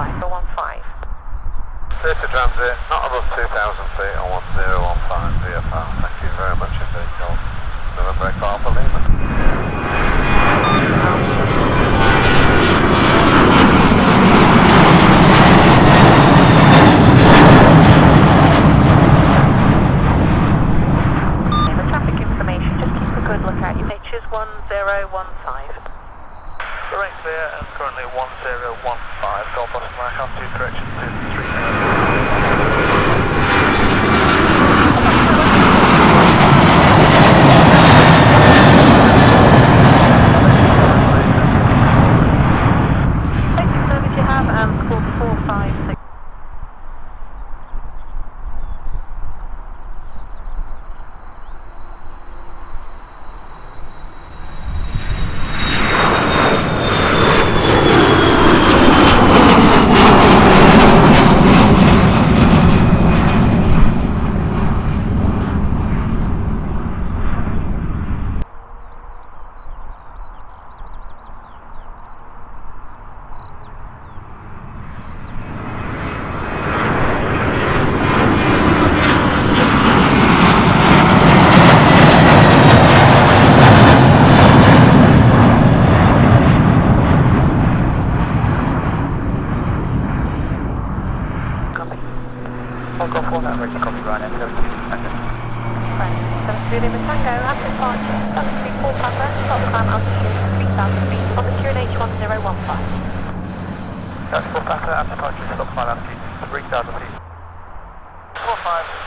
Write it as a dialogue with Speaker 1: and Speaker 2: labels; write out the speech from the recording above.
Speaker 1: 015. 015. 30 transit, not above 2,000 feet on 1015 VFR. Thank you very much. Correct there, and currently 1015. Golf Boston Mike, altitude correction to 3,000.
Speaker 2: Basic service you have and call 456.
Speaker 1: Copy. Go for that, copy, right, and 32 seconds.
Speaker 2: Right, 73 Lima Tango, after departure, 734 Papa, stop climb altitude 3000 feet on the QNH 1015.
Speaker 1: That's full Papa, after departure, file altitude 3,000 feet. 45.